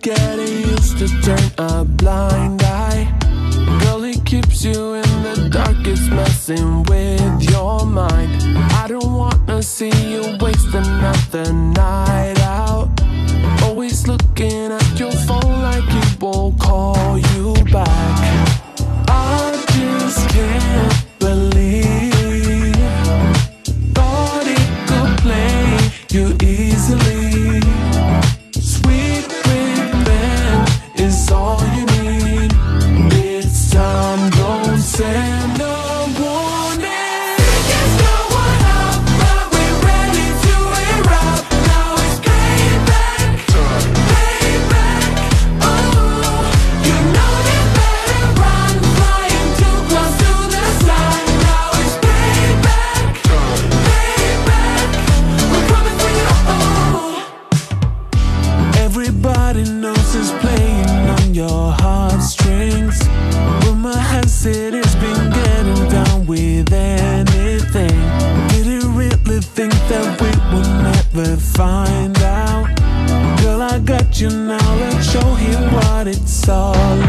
getting used to turn a blind eye. Girl, keeps you in the messing with your mind. Wanna see you waste another night out. Always looking at your phone like it won't call you back. I just can't believe thought it could play you easily. It's been getting down with anything. Did you really think that we would never find out? Girl, I got you now. Let's show him what it's all about.